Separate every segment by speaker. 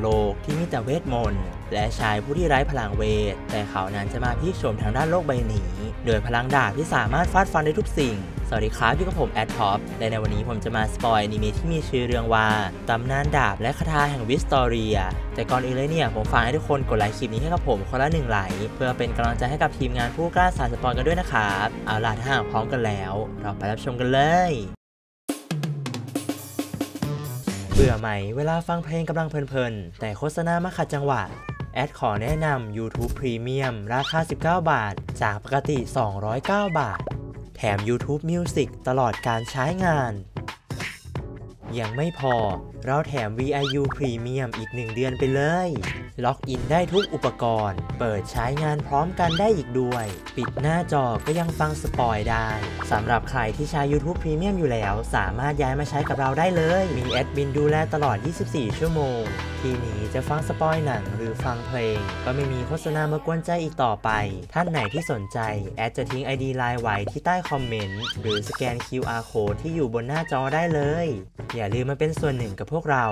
Speaker 1: โลกที่มีแต่เวทมนต์และชายผู้ที่ไร้พลังเวท แต่เขานั้นจะมาพิชิตทางด้านโลกใบนี้ โดยพลังดาบที่สามารถฟาดฟันได้ทุกสิ่ง สวัสดีครับอยู่กับผมแอดท็อปและในวันนี้ผมจะมา spoil อนิเมะที่มีชื่อเรื่องว่า ตำนานดาบและคทาแห่งวิสตอเรีย แต่ก่อนอื่นเลยเนี่ย ผมฝากให้ทุกคนกดไลค์คลิปนี้ให้กับผมคนละหนึ่งไลค์เพื่อเป็นกำลังใจให้กับทีมงานผู้กล้าสาย spoil กันด้วยนะครับเอาล่ะถ้าหากพร้อมกันแล้ว เราไปรับชมกันเลย บื่อไหมเวลาฟังเพลงกำลังเพลินๆ แต่โฆษณามาขัดจังหวะ แอดขอแนะนำ YouTube Premium ราคา 19 บาท จากปกติ 209 บาท แถม YouTube Music ตลอดการใช้งาน ยังไม่พอ เราแถม VIU Premium อีก 1 เดือนไปเลย ล็อกอินได้ทุกอุปกรณ์ เปิดใช้งานพร้อมกันได้อีกด้วย ปิดหน้าจอก็ยังฟังสปอยได้สำหรับใครที่ใช้ YouTube Premium อยู่แล้ว สามารถย้ายมาใช้กับเราได้เลย มีแอดมินดูแลตลอด 24 ชั่วโมง ทีนี้จะฟังสปอยหนังหรือฟังเพลง ก็ไม่มีโฆษณามากวนใจอีกต่อไป ท่านไหนที่สนใจ แอดจะทิ้ง ID ไลน์ไว้ที่ใต้คอมเมนต์ หรือสแกน QR code ที่อยู่บนหน้าจอได้เลย อย่าลืมมาเป็นส่วนหนึ่งกับพวกเรา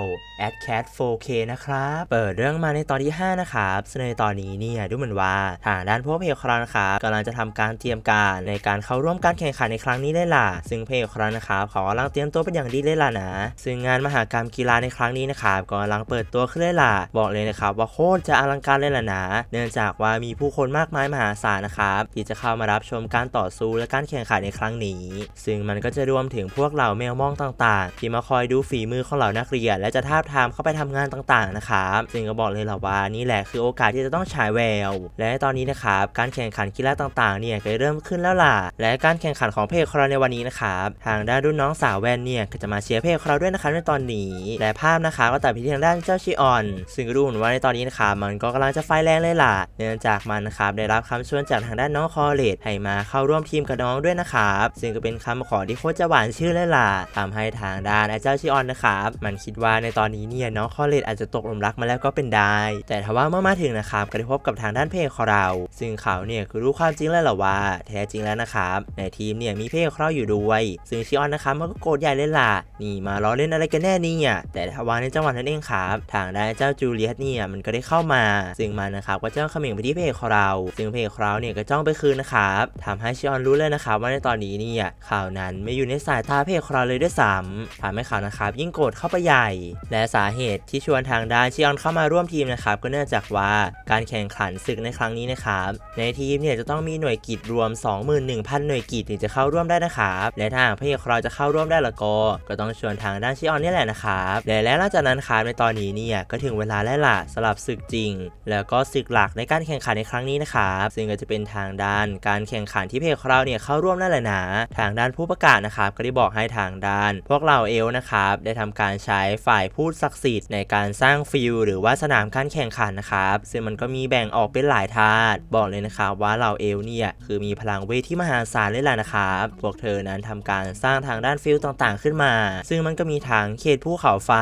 Speaker 1: a d cat 4K นะครับ เปิดเรื่องมาในตอนที่ 5 นะครับซึ่งในตอนนี้เนี่ยดูเหมือนว่าทางด้านพวกเพจคราวนครับกำลังจะทำการเตรียมการในการเข้าร่วมการแข่งขันในครั้งนี้เลยล่ะ ซึ่งเพจคราวนะครับเขากำลังเตรียมตัวเป็นอย่างดีเลยล่ะนะ ซึ่งงานมหากรรมกีฬาในครั้งนี้นะครับก็กำลังเปิดตัวขึ้นเลยล่ะ บอกเลยนะครับว่าโคตรจะอลังการเลยล่ะนะ เนื่องจากว่ามีผู้คนมากมายมหาศาลนะครับที่จะเข้ามารับชมการต่อสู้และการแข่งขันในครั้งนี้ ซึ่งมันก็จะรวมถึงพวกเหล่าแมวมองต่าง ๆ ที่มาคอยดูฝีมือของเหล่านักเรียน และจะทาบทามเข้าไปทำงานต่าง ๆ นะครับ ซึ่งก็บอกเลยล่ะว่านี่แหละคือโอกาสที่จะต้องฉายแวว และตอนนี้นะครับการแข่งขันกีฬาต่างๆเนี่ยก็เริ่มขึ้นแล้วล่ะ และการแข่งขันของพระเอกของเราในวันนี้นะครับทางด้านรุ่นน้องสาวแวนเนี่ยก็จะมาเชียร์พระเอกของเราด้วยนะครับในตอนนี้ และภาพนะคะก็ตัดไปที่ทางด้านเจ้าชิออน ซึ่งก็ดูเหมือนว่าในตอนนี้นะครับมันก็กำลังจะไฟแรงเลยล่ะ เนื่องจากมันนะครับได้รับคำชวนจากทางด้านน้องคอเลตให้มาเข้าร่วมทีมกับน้องด้วยนะครับซึ่งก็เป็นคำขอที่โคตรจะหวานชื่นเลยล่ะทำให้ทางด้านไอ้เจ้าชิออนนะครับมันคิดว่าในตอนนี้เนี่ยน้องคอเลตอาจจะตกหลุมรักมันแล้วก็เป็นได้แต่ทว่าเมื่อมาถึงนะครับก็ได้พบกับทางด้านเพจของเรา ซึ่งเขาเนี่ยคือรู้ความจริงแล้วหละว่า แท้จริงแล้วนะครับในทีมเนี่ยมีเพจของเราอยู่ด้วย ซึ่งชิออนนะครับมันก็โกรธใหญ่เลยล่ะนี่มาล้อเล่นอะไรกันแน่นี่ยแต่ทว่าในจังหวะนั้นเองครับทางด้านเจ้าจูเลียตเนี่ยมันก็ได้เข้ามา ซึ่งมันนะครับก็จ้องเขม่งไปที่เพจของเรา ซึ่งเพจของเราเนี่ยก็จ้องไปคืนนะครับทำให้ชิออนรู้เลยนะครับว่าในตอนนี้เนี่ยข่าวนั้นไม่อยู่ในสายตาเพจของเราเลยด้วยซ้ำทำให้เขานะครับยิ่งโกรธเข้าไปใหญ่ และสาเหตุที่ชวนทางด้านชิออนเข้ามาร่วมทีมนะครับก็เนื่องจากว่าการแข่งขันศึกในครั้งนี้นะครับในทีมเนี่ยจะต้องมีหน่วยกิจรวม 21,000 หน่วยกิจถึงจะเข้าร่วมได้นะครับและถ้าเพจของเราจะเข้าร่วมได้ละก็ก็ต้องชวนทางด้านชิออนนี่แหละนะครับและแล้วหลังจากนั้นครับในตอนนี้เนี่ยก็ถึงเวลาแล้วล่ะสำหรับศึกจริง แล้วก็ศึกหลักในการแข่งขันในครั้งนี้นะครับซึ่งก็จะเป็นทางด้านการแข่งขันที่เพจของเราเนี่ยเข้าร่วมนั่นแหละนะทางด้านผู้ประกาศนะครับก็ได้บอกให้ทางด้าน พวกเราเอลนะครับได้ทำการใช้ฝ่ายภูตศักดิ์สิทธิ์ในการสร้าง field หรือว่าสนามการแข่งขันนะครับ ซึ่งมันก็มีแบ่งออกเป็นหลายธาตุบอกเลยนะครับว่าเหล่าเอลฟ์เนี่ยคือมีพลังเวทที่มหาศาลเลยล่ะนะครับพวกเธอนั้นทำการสร้างทางด้าน field ต่างๆ ขึ้นมา ซึ่งมันก็มีทั้งเขตภูเขาไฟ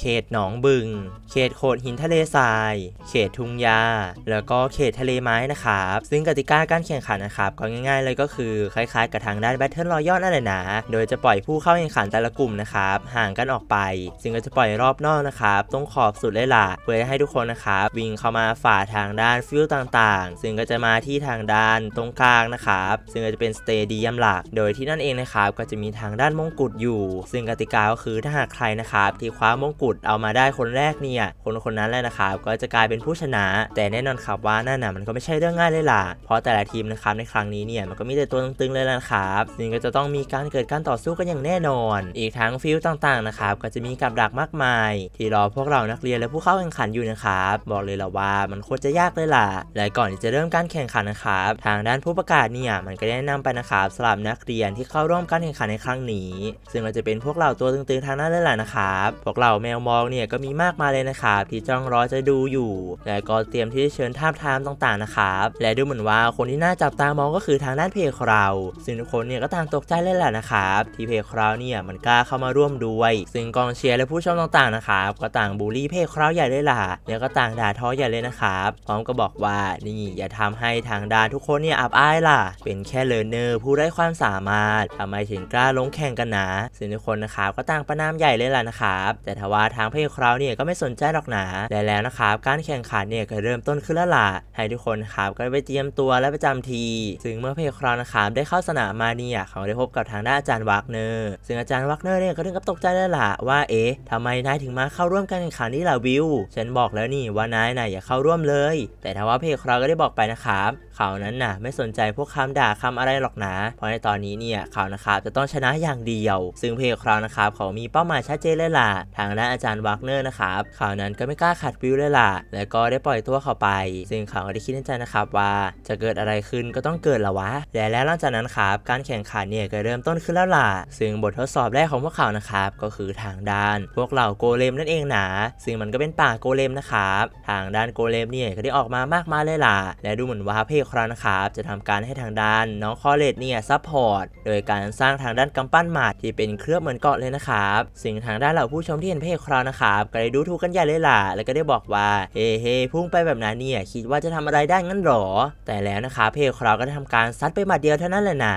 Speaker 1: เขตหนองบึง เขตโขดหินทะเลทราย เขตทุ่งหญ้าแล้วก็เขตทะเลไม้นะครับซึ่งกติกาการแข่งขันนะครับก็ง่าย ๆ เลยก็คือคล้ายๆ กับทางด้าน battle royale นั่นแหละนะโดยจะปล่อยผู้เข้าแข่งขันแต่ละกลุ่มนะครับห่างกันออกไป ซึ่งก็จะปล่อยรอบนอกนะครับตรงขอบสุดเลยล่ะเพื่อให้ทุกคนนะครับ วิ่งเข้ามาฝ่าทางด้าน field ต่างๆ ซึ่งก็จะมาที่ทางด้านตรงกลางนะครับ ซึ่งก็จะเป็น stadium หลัก โดยที่นั่นเองนะครับก็จะมีทางด้านมงกุฎอยู่ ซึ่งกติกาก็คือถ้าหากใครนะครับที่คว้ามงกุฎเอามาได้คนแรกเนี่ยคนคนนั้นแหละนะครับก็จะกลายเป็นผู้ชนะ แต่แน่นอนครับว่านั่นน่ะมันก็ไม่ใช่เรื่องง่ายเลยล่ะเพราะแต่ละทีมนะครับในครั้งนี้เนี่ยมันก็มีแต่ตัวตึงๆเลยนะครับซึ่งก็จะต้องมีการเกิดการต่อสู้กันอย่างแน่นอน อีกทั้ง field ต่างๆนะครับก็จะมีกับดักมากมาย ที่รอพวกเรานักเรียนและผู้เข้าแข่งขันอยู่นะครับบอกเลยละว่ามันโคตรจะยากเลยล่ะ และก่อนที่จะเริ่มการแข่งขันนะครับ ทางด้านผู้ประกาศเนี่ยมันก็ได้แนะนำไปนะครับสำหรับนักเรียนที่เข้าร่วมการแข่งขันในครั้งนี้ ซึ่งเราจะเป็นพวกเราตัวตึงๆทางนั้นเลยแหละนะครับพวกเราแมวมองเนี่ยก็มีมากมายเลยนะครับที่จ้องรอจะดูอยู่ และก็เตรียมที่จะเชิญทาทามต่างๆนะครับและดูเหมือนว่าคนที่น่าจับตามองก็คือทางด้านเพจของเรา ซึ่งทุกคนเนี่ยก็ต่างตกใจเลยแหละนะครับที่เพจของเราเนี่ยมันกล้าเข้ามาร่วมด้วย ซึ่งกองเชียร์และผู้ชมต่างๆนะครับก็ต่างบูลลี่เพจคราวใหญ่เลยล่ะแล้วก็ต่างด่าทอใหญ่เลยนะครับพร้อมก็บอกว่านี่อย่าทำให้ทางด้านทุกคนเนี่ยอับอายล่ะ เป็นแค่เลนเนอร์ผู้ไร้ความสามารถทำไมถึงกล้าลงแข่งกันนะซึ่งทุกคนนะครับก็ต่างประณามใหญ่เลยล่ะนะครับแต่ทว่าทางพระเอกเราเนี่ยก็ไม่สนใจหรอกนะและแล้วนะครับการแข่งขันเนี่ยก็เริ่มต้นขึ้นแล้วล่ะให้ทุกคนครับก็ไปเตรียมตัวและประจำที่ ซึ่งเมื่อพระเอกเรานะครับได้เข้าสนามมาเนี่ยเขาได้พบกับทางด้านอาจารย์วักเนอร์ซึ่งอาจารย์วักเนอร์เนี่ยก็ถึงกับตกใจเลยล่ะว่าเอ๊ะทำไมนายถึงมาเข้าร่วมการแข่งขันนี่ล่ะวิลฉันบอกแล้วนี่ว่า นายน่ะอย่าเข้าร่วมเลย แต่ทว่าเพจคราวก็ได้บอกไปนะครับ เขานั้นน่ะไม่สนใจพวกคำด่าคำอะไรหรอกนะ เพราะในตอนนี้เนี่ยเขานะครับจะต้องชนะอย่างเดียว ซึ่งเพจครานะครับเขามีเป้าหมายชัดเจนเลยล่ะ ทางด้านอาจารย์วักเนอร์นะครับเขานั้นก็ไม่กล้าขัดวิวเลยล่ะ แล้วก็ได้ปล่อยตัวเขาไป ซึ่งเขาก็ได้คิดในใจนะครับว่าจะเกิดอะไรขึ้นก็ต้องเกิดละวะ และแล้วหลังจากนั้นครับการแข่งขันเนี่ยก็เริ่มต้นขึ้นแล้วล่ะ ซึ่งบททดสอบแรกของพวกเขานะครับก็คือทางด้าน พวกเหล่าโกเลมนั่นเองนะซึ่งมันก็เป็นป่าโกเลมนะครับทางด้านโกเลมเนี่ยก็ได้ออกมามากมายเลยล่ะ และดูเหมือนว่าพระเอกเรานะครับจะทำการให้ทางด้านน้องคอเลตเนี่ย support โดยการสร้างทางด้านกำปั้นหมัดที่เป็นเคลือบเหมือนเกราะเลยนะครับซึ่งทางด้านเหล่าผู้ชมที่เห็นพระเอกเรานะครับก็ได้ดูถูกกันใหญ่เลยล่ะแล้วก็ได้บอกว่าเฮ้เฮพุ่งไปแบบนั้นเนี่ยคิดว่าจะทำอะไรได้งั้นหรอ แต่แล้วนะคะพระเอกเราก็ได้ทำการซัดไปหมัดเดียวเท่านั้นแหละนะ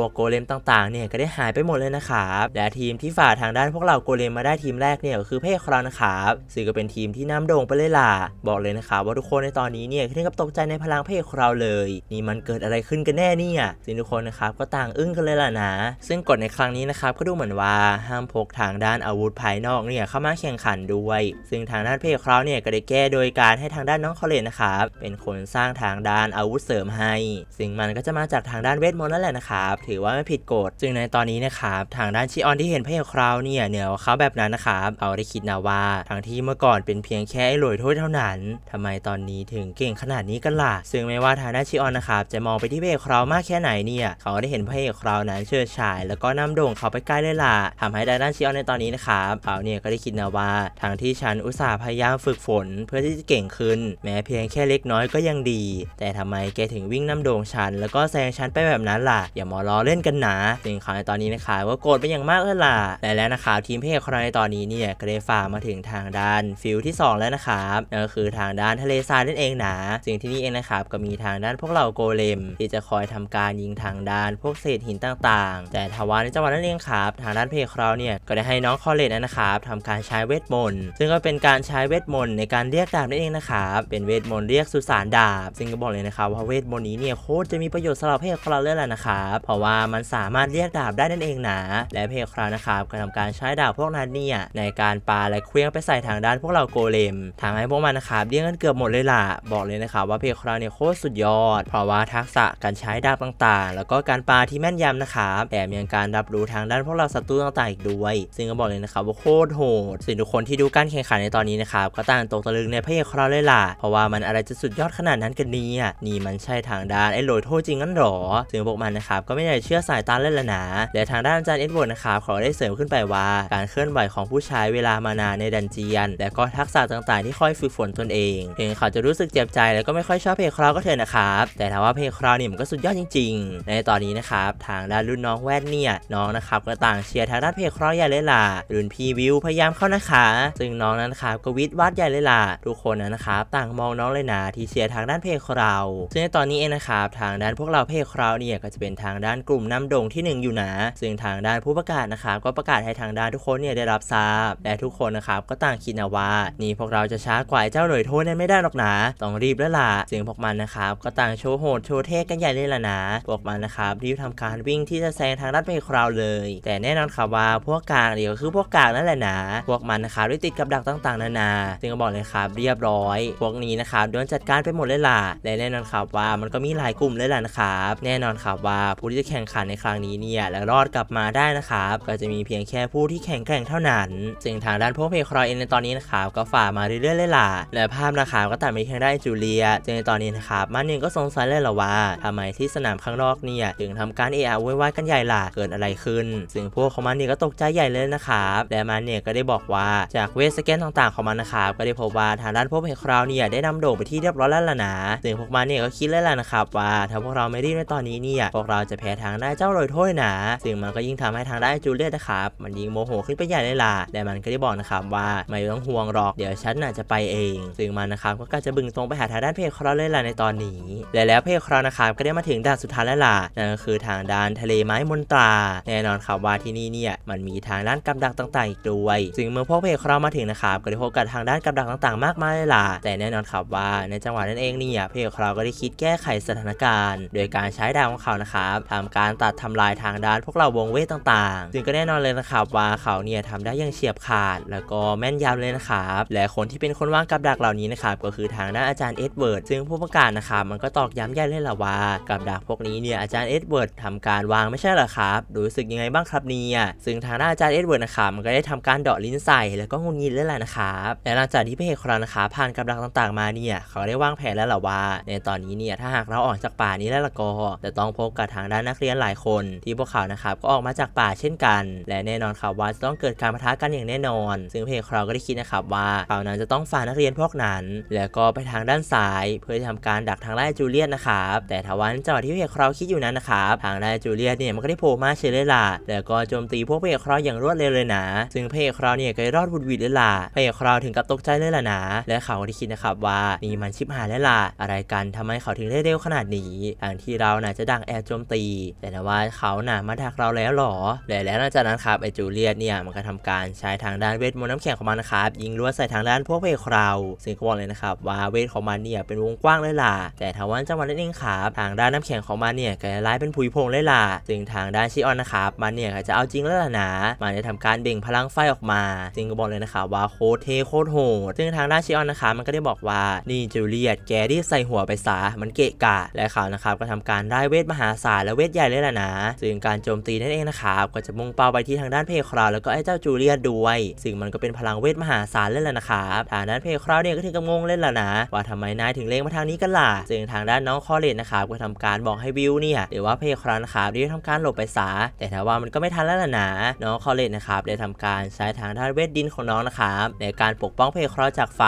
Speaker 1: พวกโกเลมต่างๆเนี่ยก็ได้หายไปหมดเลยนะครับและทีมที่ฝ่าทางด้านพวกเหล่าโกเลมมาได้ทีมแรกเนี่ยก็คือพระเอกเรานะครับซึ่งก็เป็นทีมที่นำโด่งไปเลยล่ะบอกเลยนะครับว่าทุกคนในตอนนี้เนี่ยถึงกับตกใจในพลังเพจคราวเลย นี่มันเกิดอะไรขึ้นกันแน่เนี่ยซึ่งทุกคนนะครับก็ต่างอึ้งกันเลยล่ะนะ ซึ่งกฎในครั้งนี้นะครับก็ดูเหมือนว่าห้ามพกทางด้านอาวุธภายนอกเนี่ยเข้ามาแข่งขันด้วย ซึ่งทางด้านเพจคราวเนี่ยก็ได้แก้โดยการให้ทางด้านน้องคอเลนนะครับเป็นคนสร้างทางด้านอาวุธเสริมให้ ซึ่งมันก็จะมาจากทางด้านเวทมนต์นั่นแหละนะครับถือว่าไม่ผิดกฎซึ่งในตอนนี้นะครับทางด้านชิออนที่เห็นพระเพจคราวเนี่ยเหนือกว่าเขาแบบนั้นนะครับเขาได้คิดนะว่าทางที่เมื่อก่อนเป็นเพียงแค่ไอ้หลอยโทษเท่านั้นทำไมตอนนี้ถึงเก่งขนาดนี้กันล่ะซึ่งไม่ว่าทางด้านชิออนนะครับจะมองไปที่พระเอกเรามากแค่ไหนเนี่ยเขาได้เห็นพระเอกเรานั้นเฉิดฉาย แล้วก็นำโด่งเขาไปไกลเลยล่ะทำให้ด้านชิออนในตอนนี้นะครับเขาเนี่ยก็ได้คิดนะว่าทั้งที่ฉันอุตส่าห์พยายามฝึกฝน เพื่อที่จะเก่งขึ้น แม้เพียงแค่เล็กน้อยก็ยังดี แต่ทำไมแกถึงวิ่งนำโด่งฉัน แล้วก็แซงฉันไปแบบนั้นล่ะอย่ามาล้อเล่นกันน่ะซึ่งเขาในตอนนี้นะครับก็โกรธไปอย่างมากเลยล่ะและแล้วนะครับทีมพระเอกเราในตอนนี้เนี่ยก็ได้ฝ่ามาถึงทางด้าน field ที่สองแล้วนะครับนั่นก็คือทางด้านทะเลทรายนั่นเองนะซึ่งที่นี่เองนะครับก็มีทางด้านพวกเหล่าโกเลม ที่จะคอยทำการยิงทางด้านพวกเศษหินต่างๆ แต่ทว่าในจังหวะนั้นเองครับทางด้านพระเอกเราเนี่ยก็ได้ให้น้องคอเลตนะครับทำการใช้เวทมนต์ซึ่งก็เป็นการใช้เวทมนต์ในการเรียกดาบนั่นเองนะครับเป็นเวทมนต์เรียกสุสานดาบ ซึ่งก็บอกเลยนะครับว่าเวทมนต์นี้เนี่ยโคตรจะมีประโยชน์สำหรับพระเอกเราเลยแหละนะครับเพราะว่ามันสามารถเรียกดาบได้นั่นเองนะ และพระเอกเรานะครับก็ทำการใช้ดาบพวกนั้นเนี่ยในการปาและเขวี้ยงไปใส่ทางด้านพวกเหล่าโกเลมทำให้พวกมันนะครับเลี้ยงกันเกือบหมดเลยล่ะ บอกเลยนะครับว่าเพคราวเนี่ยโคตรสุดยอด เพราะว่าทักษะการใช้ดาบต่างๆ แล้วก็การปาที่แม่นยำนะครับแถมยังการรับรู้ทางด้านพวกเราศัตรูต่างๆอีกด้วย ซึ่งก็บอกเลยนะครับว่าโคตรโหดสิ่งทุกคนที่ดูการแข่งขันในตอนนี้นะครับก็ต่างตกตะลึงในเพจคราวเลยล่ะเพราะว่ามันอะไรจะสุดยอดขนาดนั้นกันเนี่ยนี่มันใช่ทางด้านไอ้โหลยโทษจริงงั้นหรอ ซึ่งพวกมันนะครับก็ไม่ได้เชื่อสายตาเล่นละนะและทางด้านอาจารย์เอ็ดเวิร์ดนะครับเขาได้เสริมขึ้นไปว่า การเคลื่อนไหวของผู้ใช้เวลามานานในดันเจียน และก็ทักษะต่างๆที่ค่อยฝึกฝนตนเองถึงเขาจะรู้สึกเจ็บใจแล้วก็ไม่ค่อยชอบเพจคราวก็เถอะนะครับแต่ถ้าว่าเพจคราวนี่มันก็สุดยอดจริง ๆ ในตอนนี้นะครับทางด้านรุ่นน้องแวดเนี่ยน้องนะครับก็ต่างเชียร์ทางด้านเพจคราวใหญ่เลยล่ะรุ่นพี่วิวพยายามเข้านะคะซึ่งน้องนั้นนะครับก็วิทวัดใหญ่เลยล่ะทุกคนนะครับต่างมองน้องเลยนะที่เชียร์ทางด้านเพจคราวซึ่งในตอนนี้เองนะครับทางด้านพวกเราเพจคราวเนี่ยก็จะเป็นทางด้านกลุ่มนำโด่งที่ 1 อยู่นะซึ่งทางด้านผู้ประกาศนะครับก็ประกาศให้ทางด้านทุกคนเนี่ยได้รับทราบ และทุกคนนะครับก็ต่างคิดนะว่า นี่พวกเราจะช้ากว่าเจ้าหน่วยโทษนั้นไม่ได้หรอกนะต้องรีบแล้วล่ะซึ่งพวกมันนะครับก็ต่างโชว์โหดโชว์เท่กันใหญ่เลยล่ะนะพวกมันนะครับรีบทำการวิ่งที่จะแซงทางด้านเพจคราวเลย แต่แน่นอนครับว่าพวกกลางเดี๋ยวคือพวกกลางนั่นแหละนะพวกมันนะครับได้ติดกับดักต่างๆ นานาซึ่งก็บอกเลยครับเรียบร้อย พวกนี้นะครับโดนจัดการไปหมดเลยล่ะและแน่นอนครับว่ามันก็มีหลายกลุ่มเลยล่ะนะครับแน่นอนครับว่าผู้ที่จะแข่งขันในครั้งนี้เนี่ยและรอดกลับมาได้นะครับก็จะมีเพียงแค่ผู้ที่แข็งแกร่งเท่านั้น ซึ่งทางด้านพวกเพครอยเองในตอนนี้นะครับก็ฝ่ามาเรื่อยๆเลยล่ะและภาพนะครับก็ตัดไปทางด้านจูเลียซึ่งในตอนนี้นะครับมันเองก็สงสัยเลยล่ะว่าทำไมที่สนามข้างนอกเนี่ยถึงทำการเอะอะโวยวายกันใหญ่ล่ะเกิดอะไรขึ้น ซึ่งพวกของมันเนี่ยก็ตกใจใหญ่เลยนะครับและมันเนี่ยก็ได้บอกว่าจากเวทสแกนต่างๆของมันนะครับก็ได้พบว่าทางด้านพวกเพคราวเนี่ยได้นำโด่งไปที่เรียบร้อยแล้วล่ะนะซึ่งพวกมันเนี่ยก็คิดเลยล่ะนะครับว่าถ้าพวกเราไม่รีบในตอนนี้เนี่ยพวกเราจะแพ้ทางได้เจ้าโรยโถ้วยหนาซึ่งมันก็ยิ่งทำให้ทางด้านจูเลียตนะครับมันยิ่งโมโหขึ้นไปใหญ่เลยล่ะแต่มันก็ได้บอกนะครับว่าไม่ต้องห่วงหรอกเดี๋ยวฉันน่ะจะไปเอง ซึ่งมันนะครับก็กะจะบึ่งตรงไปหาทางด้านพระเอกเราเลยล่ะในตอนนี้ และแล้วพระเอกเรานะครับก็ได้มาถึงด่านสุดท้ายแล้วล่ะนั่นก็คือทางด้านทะเลไม้มนตรา แน่นอนครับว่าที่นี่เนี่ยมันมีทางด้านกับดักต่างๆอีกด้วยซึ่งเมื่อพวกพระเอกเรามาถึงนะครับก็ได้พบกับทางด้านกับดักต่างๆ มากมายเลยล่ะแต่แน่นอนครับว่าในจังหวะนั้นเองเนี่ยพระเอกเราก็ได้คิดแก้ไขสถานการณ์ โดยการใช้ดาบของเขานะครับทำการตัดทำลายทางด้านพวกเหล่าวงเวทต่างๆ ซึ่งก็แน่นอนเลยนะครับว่าเขาเนี่ยทำได้อย่างเฉียบขาด แล้วก็แม่นยำเลยนะครับและคนที่เป็นคนวางกับดักเหล่านี้นะครับก็คือทางด้านอาจารย์เอ็ดเวิร์ดซึ่งผู้ประกาศนะครับมันก็ตอกย้ำใหญ่เลยละว่ากับดักพวกนี้เนี่ยอาจารย์เอ็ดเวิร์ดทำการวางไม่ใช่หรอครับรู้สึกยังไงบ้างครับเนี่ยซึ่งทางด้านอาจารย์เอ็ดเวิร์ดนะครับมันก็ได้ทำการเดาะลิ้นใส่แล้วก็หงุดหงิดเลยแหละนะครับและหลังจากที่พระเอกของเรานะครับผ่านกับดักต่างๆมาเนี่ยเขาได้วางแผนแล้วล่ะว่า ในตอนนี้เนี่ยถ้าหากเราออกจากป่านี้แล้วละก็จะต้องพบกับทางด้านนักเรียนหลายคนที่พวกเขานะครับก็ออกมาจากป่าเช่นกัน และแน่นอนครับว่าจะต้องเกิดการปะทะกันอย่างแน่นอน ซึ่งพระเอกเราก็ได้คิดนะครับว่าเขานั้นจะต้องฝ่านักเรียนพวกนั้น แล้วก็ไปทางด้านซ้าย เพื่อทำการดักทางไล่จูเลียตนะครับแต่ทว่าจังหวะที่เพจเราคิดอยู่นั้นนะครับทางด้านจูเลียตเนี่ยมันก็ได้โผล่มาเฉยเลยล่ะแล้วก็โจมตีพวกเพจเราอย่างรวดเร็วเลยนะ ซึ่งเพจเราเนี่ยก็รอดวุดวิดเลยล่ะเพจเราถึงกับตกใจเลยล่ะนะและเขาก็ได้คิดนะครับว่านี่มันชิบหายแล้วล่ะอะไรกันทำไมเขาถึงได้เร็วขนาดนี้ทางที่เราน่ะจะดักแอบโจมตีแต่ว่าเขาน่ะมาดักเราแล้วหรอและแล้วหลังจากนั้นครับไอจูเลียตเนี่ยมันก็ทำการใช้ทางด้านเวทมนต์น้ำแข็งของมันนะครับยิงลวดใส่ทางด้านพวกเพจเราซึ่งเขาบอกเลยนะครับว่าเวทของมันเนี่ยเป็นวงกว้างเลยล่ะแต่ทว่าจังหวะนั้นเองครับทางด้านน้ำแข็งของมันเนี่ยก็จะไล่เป็นผุยพงเลยล่ะซึ่งทางด้านชิออนนะครับมันเนี่ยก็จะเอาจริงแล้วล่ะนะมันจะทำการเบ่งพลังไฟออกมาซึ่งก็บอกเลยนะครับว่าโคตรเทโคตรโหดซึ่งทางด้านชิออนนะครับมันก็ได้บอกว่านี่จูเลียตแกที่ใส่หัวไปซะมันเกะกะและเขานะครับก็ทำการได้เวทมหาศาลและเวทใหญ่เลยล่ะนะ ซึ่งการโจมตีนั่นเองนะครับก็จะมุ่งเป้าไปที่ทางด้านเพคราวแล้วก็ไอ้เจ้าจูเลียด้วย ซึ่งมันก็เป็นพลังเวทมหาศาลเลยล่ะนะครับทางด้านเพคราวเนี่ยก็ถึงกับงงเล่นล่ะนะว่าทำไมนายถึงเล็งมาทางนี้กันล่ะ ซึ่งทางด้านน้องคอเลนนะครับก็ทำการบอกให้วิวเนี่ยหรือว่าเพคราวนะครับได้ทำการหลบไปซะแต่ถ้าว่ามันก็ไม่ทันแล้วล่ะนะน้องคอเลตนะครับได้ทำการใช้ทางด้านเวทดินของน้องนะครับในการปกป้องพระเอกเราจากไฟ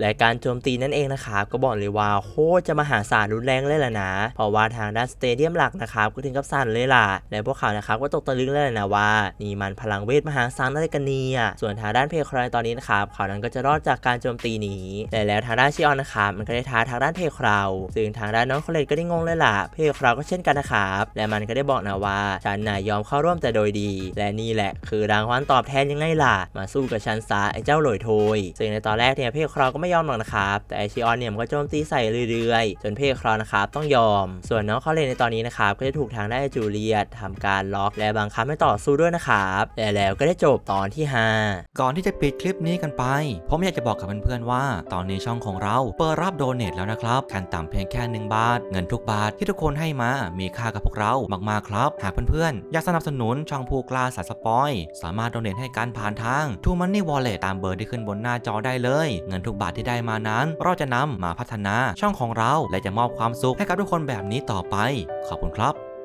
Speaker 1: และการโจมตีนั่นเองนะครับก็บอกเลยว่าโคตรจะมหาศาลรุนแรงเลยล่ะนะเพราะว่าทางด้าน stadium หลักนะครับก็ถึงกับสั่นเลยล่ะ และพวกเขานะครับก็ตกตะลึงเลยนะว่า นี่มันพลังเวทมหาศาลอะไรกันเนี่ยส่วนทางด้านพระเอกเราตอนนี้นะครับเขานั้นก็จะรอดจากการโจมตีนี้แต่แล้วทางด้านชิออนนะครับมันก็ได้ท้าทางด้านพระเอกเราซึ่งทางด้านน้องคอเลตก็ได้งงเลยล่ะ พระเอกเราก็เช่นกันนะครับและมันก็ได้บอกนะว่าฉันน่ะยอมเข้าร่วมแต่โดยดี และนี่แหละ คือรางวัลตอบแทนยังไงล่ะ มาสู้กับฉันซะไอ้เจ้าหลอยโทยซึ่งในตอนแรกเนี่ยเพคราวก็ไม่ยอมหรอกนะครับแต่ไอชิออนเนี่ยมันก็โจมตีใส่เรื่อยๆ จนเพคราวนะครับต้องยอม ส่วนน้องคอเลตในตอนนี้นะครับก็จะถูกทางได้จูเลียตทำการล็อกและบังคับให้ต่อสู้ด้วยนะครับและแล้วก็ได้จบตอนที่ 5
Speaker 2: ก่อนที่จะปิดคลิปนี้กันไป ผมอยากจะบอกกับเพื่อนๆว่า ตอนนี้ช่องของเราเปิดรับโดเนทแล้วนะครับขั้นต่ำเพียงแค่ 1 บาท เงินทุกบาทที่ทุกคนให้มามีค่ากับพวกเรามากๆครับ หากเพื่อนๆ อยากสนับสนุนช่องผู้กล้าสายสปอย สามารถโดเนทให้การผ่านทาง t ูมันนี่วอลเล็ตตามเบอร์ที่ขึ้นบนหน้าจอได้เลย เงินทุกบาทที่ได้มานั้น เราจะนำมาพัฒนาช่องของเราและจะมอบความสุขให้กับทุกคนแบบนี้ต่อไป ขอบคุณครับ